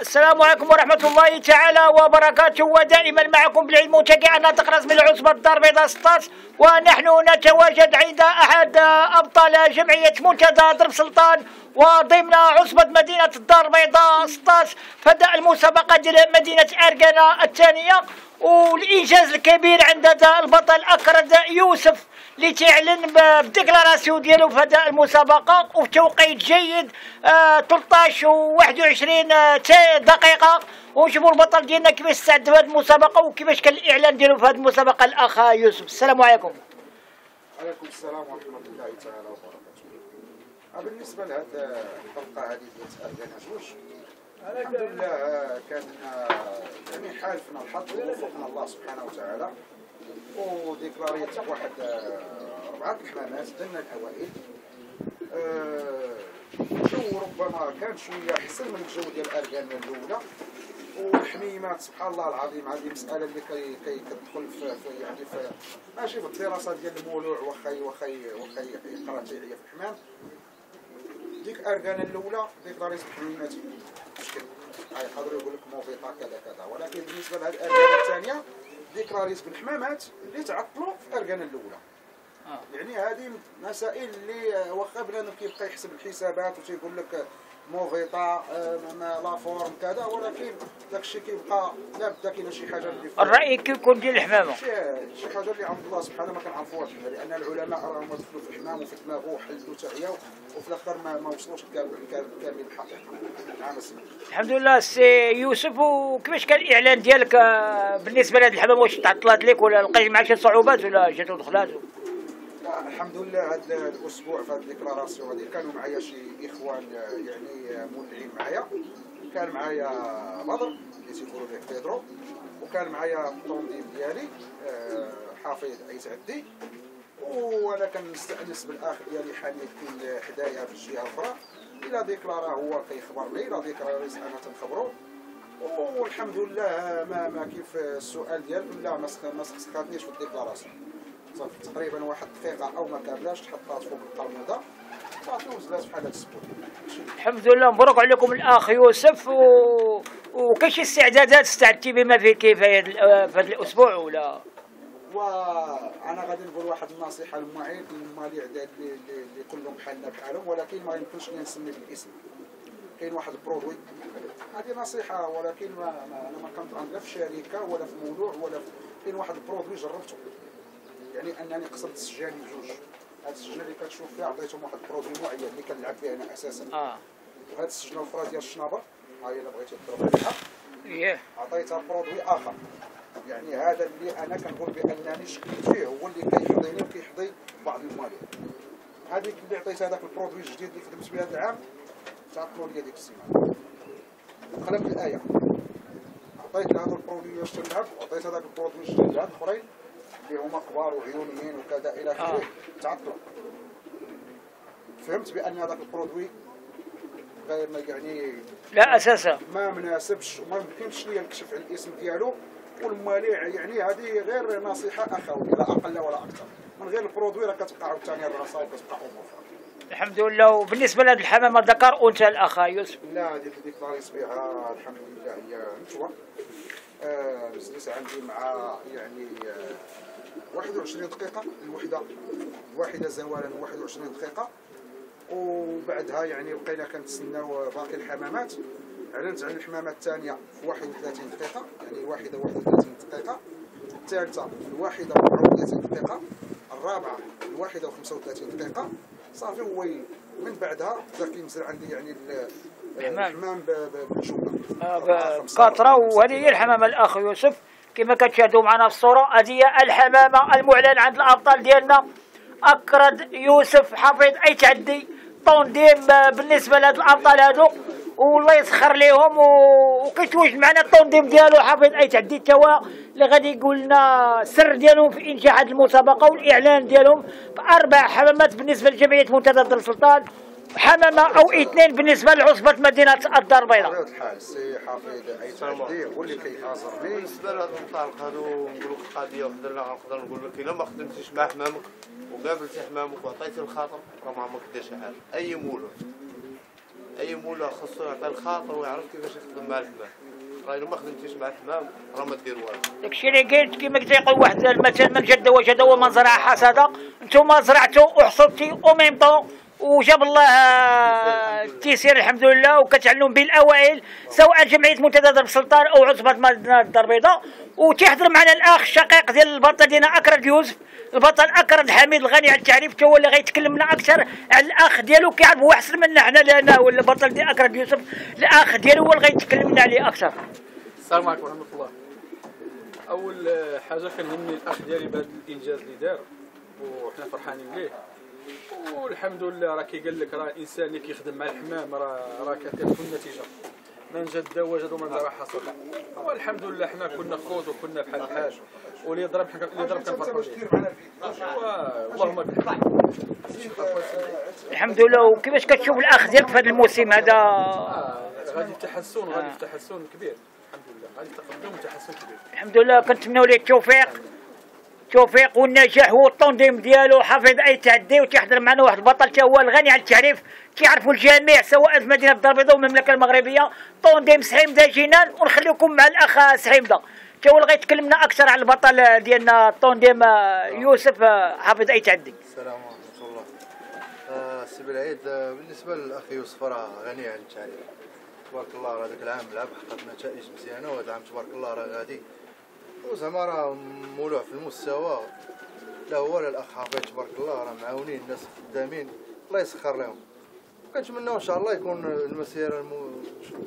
السلام عليكم ورحمة الله تعالى وبركاته. ودائما معكم بالعلم متكئ أنا تقرص من العصبة الدار البيضاء 16 ونحن نتواجد عند أحد أبطال جمعية منتدى درب سلطان وضمن عصبة مدينة الدار البيضاء 16 فدأ المسابقة ديال مدينة أركانا الثانية والإنجاز الكبير عند هذا البطل أكرد يوسف اللي تعلن بالديكلاراسيون ديالو في هذا المسابقة وفي توقيت جيد آه 13 و 21 آه، تا- دقيقة. ونشوفوا البطل ديالنا كيفاش استعد في هذه المسابقة وكيفاش كان الإعلان ديالو في هذه المسابقة الأخ يوسف. السلام عليكم. عليكم السلام ورحمة الله تعالى وبركاته. آه، بالنسبة لهذه الحلقة هذه ديال أرجانا جوج الحمد لله آه، كان يعني حالفنا الحظ ووفقنا الله سبحانه وتعالى. وديكلاريت واحد آه، أربعة الحمامات درنا الأوائل. آه، الجو ربما كان شوية أحسن من الجو ديال أرجانا الأولى. والحميمات سبحان الله العظيم هذه مسألة اللي كي كي كتدخل في, في يعني في ماشي في الدراسة ديال المولوع واخا واخا واخا يقرأ تيعيا في الحمام ديك أرجانا الأولى ديكلاريت الحميمات مشكل. يقدروا يقول لك موفيطا كذا كذا. ولكن بالنسبة لهذه الأرجانا الثانية ديكلاريت بالحمامات اللي تعطلوا في أرجانا الأولى. يعني هذه مسائل اللي واخا بنادم كيبقى يحسب الحسابات وتيقول لك mauvais état آه، la forme كذا ولكن داك الشيء كيبقى لا بدا كاينة شي حاجة اللي الرأي كيكون ديال الحمامة. شي شي حاجة اللي عند الله سبحانه ما كنعرفوهاش لأن العلماء راهم دخلوا في الحمام وفي دماغه وحلوا تعياو وفي الأخر ما, ما وصلوش كامل كامل الحقيقة نعم. الحمد لله سي يوسف وكيفاش كان الإعلان ديالك آه، بالنسبة لهذه الحمامة؟ واش تعطلات لك ولا لقيت معك شي صعوبات ولا جاتو دخلات لا، الحمد لله هذا الأسبوع في هذه ال déclaration هذه كانوا معايا شي إخوان آه، يعني آه، مولعين معايا. كان معايا بدر اللي تيقولوا ليه بيدرو وكان معايا ال tandem ديالي آه، حفيظ أيت عدي. وأنا كنستأنس بالاخ ديالي حميد كاين حدايا في الجهة الأخرى. إلى ديكلارا هو كيخبرني إلى ديكلاريس أنا تنخبرو. والحمد لله ما ما كيف السؤال ديالكم؟ لا ما سخ- ما سخاتنيش في ال déclaration. تقريبا واحد دقيقه أو ما كاملاش تحطات فوق القرموده صافي وزلات بحال هاد السبوع الحمد لله مبروك عليكم الأخ يوسف و... وكاين شي استعدادات استعدتي بما فيه الكفاية في هذا الأسبوع ولا؟ وأنا غادي نقول واحد النصيحة للمعين المالي اللي, اللي, اللي كلهم بحالنا بحالهم ولكن ما يمكنش لي نسمي بالاسم. كاين واحد البرودوي. هذه نصيحة ولكن ما, ما أنا ما كنت لا في شركة ولا في موضوع ولا في كاين واحد البرودوي جربته. يعني أنني قسمت السجاني بجوج. هاد السجنة اللي كتشوف فيها عطيتهم واحد البرودوي معين اللي كنلعب فيه أنا أساسا. آه. وهاد السجنة الأخرى ديال الشنابر ها هي اللي بغيتي تضرب عليها إيه. عطيتها produit آخر. يعني هذا اللي أنا كنقول بأنني شكيت فيه هو اللي كيحضيني وكيحضي بعض المولعين هذيك اللي عطيت هذاك ال produit الجديد اللي خدمت به هذا العام تعطلوا لي ديك السيمانة. قلبت الآية. عطيت هذا ال produit باش تلعب وعطيت هذاك ال produit الجديد لهاد الأخرين. اللي هما كبار وعيونيين وكذا إلى آخره. تعطلوا فهمت بأن هذاك ال produit غير ما يعني لا أساسا. ما مناسبش وما يمكنش لي نكشف على الاسم ديالو والمواليع يعني هذه غير نصيحة اخويه لا أقل ولا أكثر. من غير ال produit راه كتبقى عاوتاني الرسائل كتبقى أمور الحمد لله. وبالنسبة لهذه الحمامة ذكر أنثى الأخ يوسف. لا هذيك اللي ديكلاريت بها. الحمد لله. هي نتوى آه بزنس عندي مع يعني آه 21 دقيقة الوحدة. الواحدة زوالا 21 دقيقة. وبعدها يعني بقينا كنتسناو باقي الحمامات. اعلنت عن الحمامة الثانية في 31 دقيقة. يعني الواحدة 31 دقيقة. الثالثة الواحدة 34 دقيقة. الرابعة الواحدة 35 دقيقة. صافي هو من بعدها بدا كينزل عندي يعني الحمام. الحمام ب- ب- بالجملة آه،. وهذه هي الحمامة الأخ يوسف. كما كتشاهدوا معنا في الصورة هذه هي الحمامة المعلن عند الأبطال ديالنا. أكرد يوسف حفيظ أي تعدي طونديم آه، بالنسبة لهاد الأبطال هادو. والله يسخر ليهم وكيتواجد معنا الطونديم ديالو حافظ أي تعدي توا اللي غادي يقول لنا السر ديالهم في إنجاح هذه المسابقة والإعلان ديالهم بأربع حمامات بالنسبة لجمعية منتدى در حمامة أو اثنين بالنسبة لعصبة مدينة الدار البيضاء. بطبيعة الحال السي حفيظ أيت عدي هو اللي كيحاصرني بالنسبة لهاد المطارق هادو نقول لك قضية وحدة اللي غنقدر نقول لك إلا ما خدمتيش مع حمامك وقابلتي حمامك وعطيتي الخاطر راه ما عمرك دير شي حاجة. أي مولوع أي مولوع خصو يعطي الخاطر ويعرف كيفاش يخدم مع الحمام. راه إلا ما خدمتيش مع الحمام راه ما دير والو. داكشي اللي قلت كيما قلت يقول واحد المثل من جد وجد ومن زرع حصد أنتم زرعتوا وحصدتي au même temps وجاب الله التيسير الحمد لله وكتعلم بالأوائل سواء جمعية منتدى درب السلطان أو عصبه الدار البيضاء وتيحضر معنا الأخ الشقيق ديال البطل ديالنا اكرد يوسف البطل اكرد حميد الغني عن التعريف هو اللي غيتكلم لنا أكثر على الأخ ديالو كيعرف هو أحسن منا حنا لأن هو البطل ديال اكرد يوسف الأخ ديالو هو اللي غيتكلم لنا عليه أكثر السلام عليكم ورحمة الله. أول آه، حاجة كنهني الأخ ديالي بهذا الإنجاز اللي دار وحنا فرحانين ليه. والحمد لله راه كيقال لك راه الإنسان اللي كيخدم مع الحمام راه راه كتكون النتيجة. من جد وجد ومن زرع حصد. والحمد لله حنا كنا خوت وكنا بحال الحاج واللي ضرب اللي ضرب كنفرحوا. اللهم بحمدك. الحمد لله وكيفاش كتشوف الأخ ديالك في هذا الموسم هذا آه، غادي تحسن غادي تحسن كبير الحمد لله غادي تقدم وتحسن كبير. الحمد لله كنتمنوا ليه التوفيق التوفيق والنجاح والتنظيم ديالو حافظ اي تعدي وتيحضر معنا واحد البطل تا هو الغني عن التعريف كيعرفوا الجميع سواء في مدينة الدار البيضاء والمملكه المغربية. تنظيم سحيمده جنان ونخليكم مع الأخ سحيمده تا هو اللي غيتكلمنا أكثر على البطل ديالنا التنظيم آه، يوسف آه، حافظ اي تعدي السلام ورحمة الله. آه، سي بالعيد آه، بالنسبة للأخ يوسف راه غني عن التعريف تبارك الله راه ذاك العام لعب حقق نتائج مزيانة وهذا العام تبارك الله راه غادي. وزعما راه مولوع في المستوى. لا هو لا الأخ حفيظ تبارك الله راه معاونين الناس خدامين الله يسخر لهم. كنتمناو إن شاء الله يكون المسيرة المو...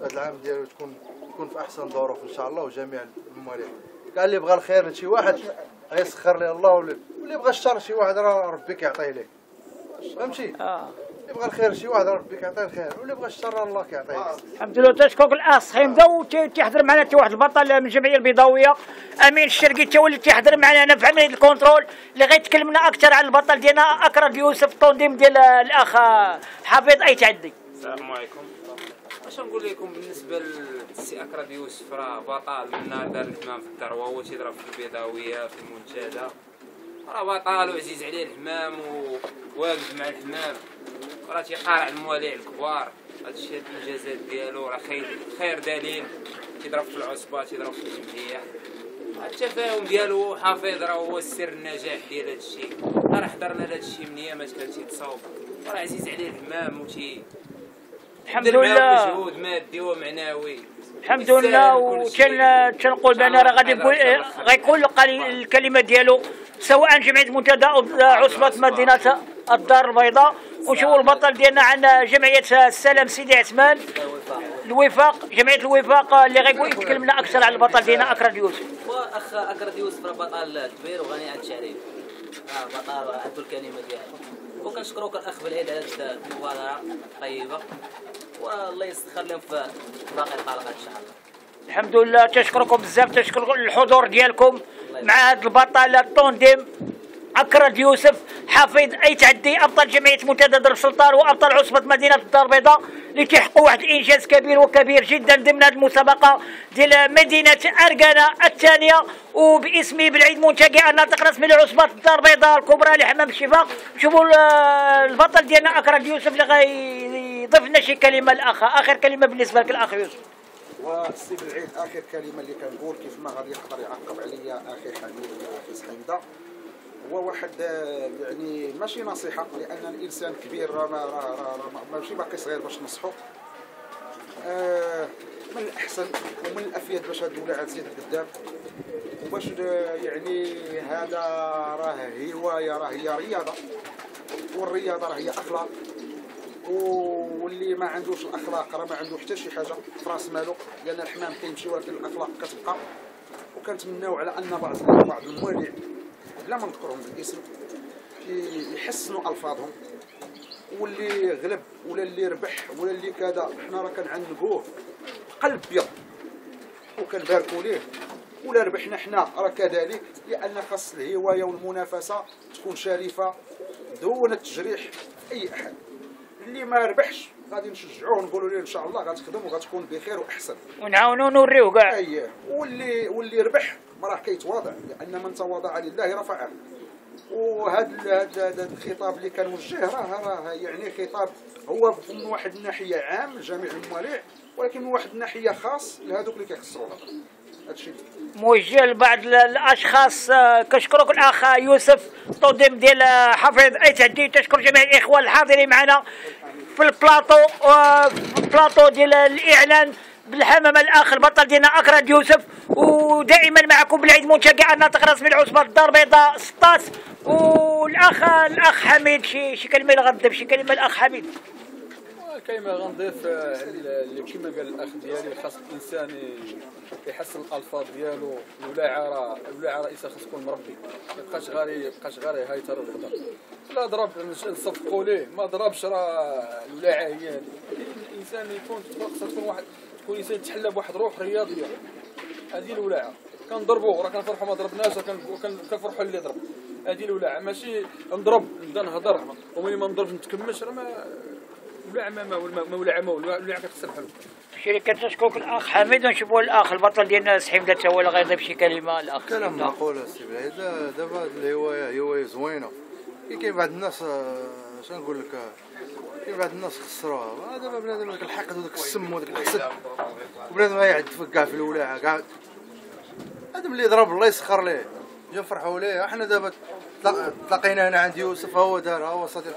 هذا العام ديالو تكون تكون في أحسن ظروف إن شاء الله وجميع المماليك كاع اللي بغى الخير لشي واحد غيسخر ليه الله واللي بغى الشر شي واحد راه ربي كيعطيه ليه. فهمتي؟ آه. اللي بغى الخير شي واحد ربي كيعطيه الخير. واللي بغى الشر الله كيعطيه. الحمد لله تشكرك الاخ سحيمده وتيحضر معنا حتى واحد البطل من الجمعية البيضاوية. أمين الشرقي تا هو اللي تيحضر معنا هنا في عملية ال contrôle. اللي غيتكلمنا أكثر على البطل ديالنا أكرد يوسف التنظيم ديال الأخ حفيظ أيت عدي السلام عليكم. واش نقول لكم بالنسبة للسي أكرد يوسف؟ راه بطل من نهار دار الحمام في الدار وهو تيضرب في البيضاوية في المنتدى. راه بطل وعزيز عليه الحمام وواقف مع الحمام. راه تيقارع المواليع الكبار. هادشي هاد الإنجازات ديالو راه خير خير دليل. تيضرب في العصبة تيضرب في الجمعية. التفاهم ديالو حافظ راه هو سر النجاح ديال هادشي. راه حضرنا لهادشي من ايامات كان تيتصاوب. راه عزيز عليه الحمام وتي الحمد لله. مجهود مادي ومعنوي. الحمد لله. وكان تنقول بأن راه غادي القلي- الكلمة ديالو. سواء جمعية منتدى أو عصبة مدينة الدار البيضاء ونشوفوا البطل ديالنا عن جمعية السلام سيدي عثمان؟ الوفاق جمعية الوفاق اللي غيقول يتكلم لنا أكثر على البطل ديالنا اكرم يوسف. واخ اكرد يوسف راه بطل كبير وغني عن التعريف. آه بطل عنده الكلمة ديالو وكنشكروك الأخ بالعيد على هذه المبادرة طيبه والله يسخر لهم في باقي الحلقات إن شاء الله. الحمد لله تشكركم بزاف تشكر الحضور ديالكم. مع هذا البطل التونديم أكرد يوسف حفيظ أي تعدي ابطال جمعية منتدى درب السلطان وابطال عصبه مدينة الدار البيضاء اللي كيحققوا واحد الانجاز كبير وكبير جدا ضمن هذه المسابقة ديال مدينة اركانا الثانية. وباسمي بالعيد منتقي الناطق رسمي لعصبه الدار البيضاء الكبرى لحمام الشفاء شوفوا ال- البطل ديالنا أكرد يوسف اللي غيضيف لنا شي كلمة الاخ آخر كلمة بالنسبة لك الأخ يوسف. والسي بالعيد آخر كلمة اللي كنقول كيف ما غادي يقدر يعقب عليا أخي حميد ولا أخي هو واحد يعني ماشي نصيحة لأن الإنسان كبير راه ما- راه راه راه ما- ماشي باقي صغير باش تنصحو آه، من الأحسن ومن الأفيد باش هاد الولاعه تزيد قدام. وباش آه، يعني هذا راه هواية راه هي رياضة. والرياضة راه هي أخلاق. واللي ما عندوش الاخلاق راه ما عنده حتى شي حاجة في رأس مالو لأن الحمام كيمشي ولكن الأخلاق كتبقى. وكنتمناو على أن بعض بعض المواليع بلا ما نذكرهم بالاسم يحسنوا ألفاظهم. واللي غلب ولا اللي ربح ولا اللي كذا حنا راه كنعنقوه قلب ابيض وكنباركوا ليه. ولا ربحنا حنا راه كذلك. لأن خاص الهواية والمنافسة تكون شريفة دون التجريح أي أحد. اللي ما ربحش غادي نشجعوه نقولوا له إن شاء الله غتخدم وغتكون بخير وأحسن. ونعاونوا نوريوه كاع. اييه واللي واللي ربح راه كيتواضع لأن من تواضع لله رفعه. وهذا هذا هذا الخطاب اللي كنوجه راه راه يعني خطاب هو من واحد الناحية عام لجميع المواليع ولكن من واحد الناحية خاص لهذوك اللي كيخسروا. موجه لبعض ال- الأشخاص آه، كنشكرك الاخ يوسف طودم ديال آه، حفيظ اي تهدي تشكر جميع الاخوان الحاضرين معنا في البلاطو آه، في البلاطو ديال الإعلان بالحمامه الأخ البطل ديالنا اكرد يوسف. ودائما معكم بالعيد منتقع الناطق الرسمي العصبة الدار البيضاء 16 والأخ الأخ حميد شي كلمة اللي شي كلمة الأخ حميد. كلمة غنضيف آه، اللي كما قال الأخ ديالي خاص الإنسان يحسن الالفاظ ديالو الولاعه الولاعه رئيسها خاص تكون مربي. ما يبقاش غير يبقاش غير يهايتر ويهضر لا ضرب نصفقوا ليه. ما ضربش راه الولاعه هي الإنسان يكون خاص تكون واحد تكون إنسان يتحلى بواحد روح رياضية. هذه الولاعة. كنضربوا راه كنفرحوا ما ضربناش كنفرحوا اللي ضرب. هذه الولاعة. ماشي نضرب نبدا نهضر. وملي ما نضربش نتكمش راه ما ما ما ولاعه ما ولاعه كتخسر حلو شركة تشكرك الأخ حميد ونشوفوا الأخ البطل ديالنا سحيم تا هو اللي غيضيف شي كلمة الأخ كلام. معقول السي بعيد دابا هاد الهوايه هوايه زوينة. كي كاين بعض الناس آه، شنو نقول لك؟ كاين بعض الناس خسروها؟ آه، دابا بنادم داك الحقد وداك السم وداك الحسد وبنادم غيعد كاع في الولاعة كاع هذا اللي ضرب الله يسخر ليه. جا نفرحوا ليه. إحنا دابا تلاقينا هنا عند يوسف هو دار هو صديق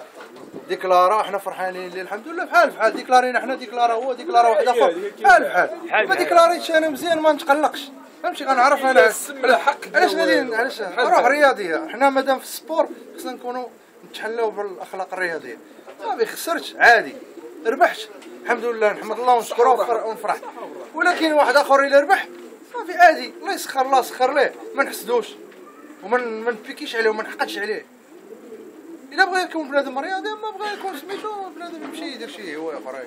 ديكلارا إحنا فرحانين ليه؟ الحمد لله بحال بحال ديكلارينا إحنا ديكلارا هو ديكلارا واحد اخر بحال بحال. ما ديكلاريتش أنا مزيان ما نتقلقش. فهمتي؟ غنعرف أنا. علاش غادي علاش؟ روح رياضية. حنا مادام في ال sport خصنا نكونوا نتحلوا بالأخلاق الرياضية. ما بيخسرش عادي. ربحت. الحمد لله نحمد الله ونشكره ونفر- ونفرح ولكن واحد آخر إلا ربح ما في عادي. الله يسخر الله سخر ليه. ما نحسدوش. وما ن- ما نبيكيش عليه وما نحقدش عليه. الا بغى يكون بنادم رياضي ما بغى يكون سميتو بنادم يمشي يدير شي هوايه أخرى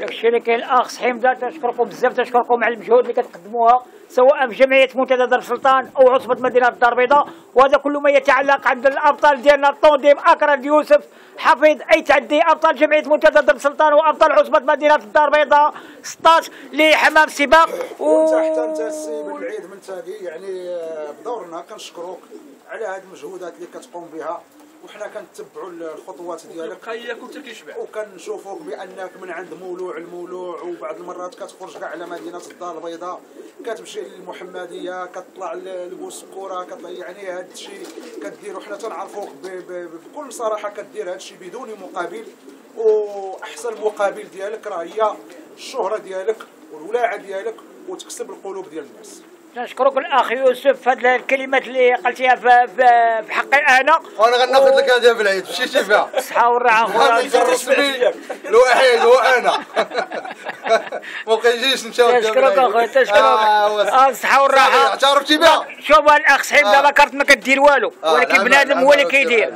داكشي اللي كاين الأخ سحيم دا تشكركم بزاف تشكركم على المجهود اللي كتقدموها سواء في جمعية منتدى درب سلطان أو عصبه مدينة الدار البيضاء. وهذا كل ما يتعلق عند الأبطال ديالنا الطونديم أكرم يوسف حفيظ اي تعدي أبطال جمعية منتدى درب سلطان وأبطال عصبه مدينة الدار البيضاء. 16 لحمام سباق و حتى أنت السي بن العيد منتاقي يعني آه، بدورنا كنشكروك على هذه المجهودات اللي كتقوم بها. وحنا كنتبعوا الخطوات ديالك. ياكل حتى كيشبع. وكنشوفوك بأنك من عند مولوع المولوع وبعض المرات كتخرج كاع على مدينة الدار البيضاء كتمشي للمحمدية كتطلع لبوسكوره كتطلع يعني هذا الشيء كدير وحنا تنعرفوك بكل صراحة كدير هذا الشيء بدون مقابل وأحسن مقابل ديالك راه هي الشهرة ديالك والولاعة ديالك وتكسب القلوب ديال الناس. نشكرك الأخ يوسف في هذه الكلمات اللي قلتيها في, في, في حقي أنا. وأنا غناخذ لك هذه بالعيد مشيتي فيها. الصحه والراحة. خويا الرسمي. الوحيد هو أنا. ما بقيتيش نمشيو تشكرك أخويا تشكرك آه، الصحه والراحة. اعترفتي بها؟ شوف الأخ سحيم دابا كارت ما كدير والو. آه، ولكن بنادم هو اللي كيدير.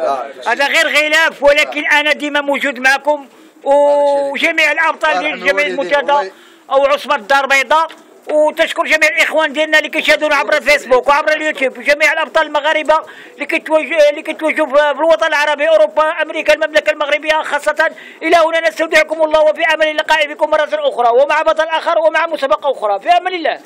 هذا غير غلاف ولكن أنا ديما موجود معكم. وجميع الأبطال ديال الوالدين، المنتدى. أو عصبه الدار البيضاء. وتشكر جميع الإخوان ديالنا اللي كيشاهدونا عبر الفيسبوك وعبر اليوتيوب وجميع الأبطال المغاربة اللي كيتواجه اللي كيتواجهوا في الوطن العربي أوروبا أمريكا المملكة المغربية خاصة إلى هنا نستودعكم الله وفي أمل اللقاء بكم مرة أخرى ومع بطل آخر ومع مسابقة أخرى. في أمان الله.